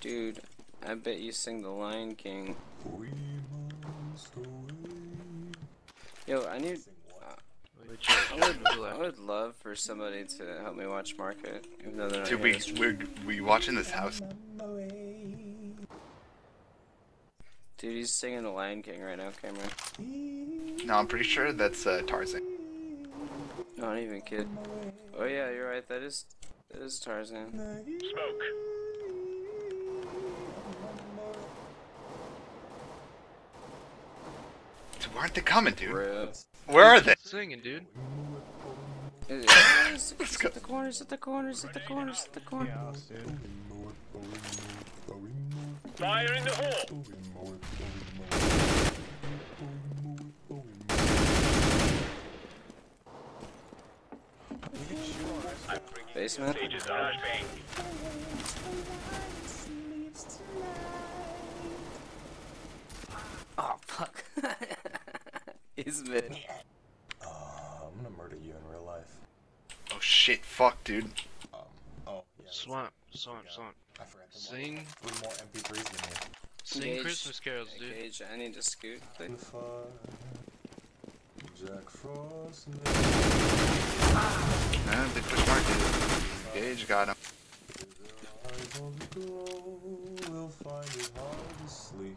Dude, I bet you sing the Lion King. We must away. Yo, I need. Legit. I would, I would love for somebody to help me watch Market, even though they're not Dude, here. we we we watching this house. Dude, he's singing the Lion King right now, Cameron. No, I'm pretty sure that's uh, Tarzan. No, not even kid. Oh yeah, you're right. That is that is Tarzan. Smoke. Dude, why aren't they coming, dude? Rip. Where are they? Singing, dude. It's Let's go. at the corners, at the corners, at the corners, at the corners. Fire in the hole. Basement. Stages flashbang. Oh fuck. He's mid. Uh, I'm gonna murder you in real life. Oh shit, fuck, dude. Um, oh, yeah. Swamp, swamp, swamp. I forgot to Sing, mark three more MP3s than me. sing Engage. Christmas carols, dude. Gage, I need to scoot. please. Jack Frost. Uh, they pushed Mark, dude. Gage got him. Eyes on the glow, we'll find it hard to sleep.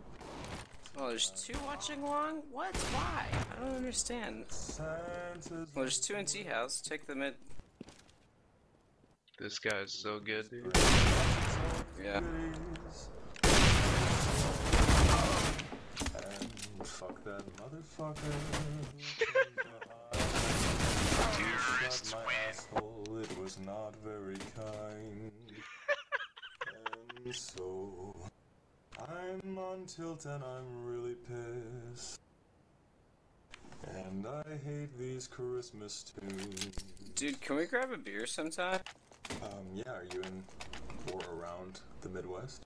Oh, there's two watching along? What? Why? I don't understand. Well, there's two in Tea House. Take the mid. This guy's so good, dude. Yeah. And fuck that motherfucker. Shot my asshole, it was not very kind. and so I'm on tilt and I'm really pissed. And I hate these Christmas tunes. Dude, can we grab a beer sometime? Um, yeah, are you in or around the Midwest?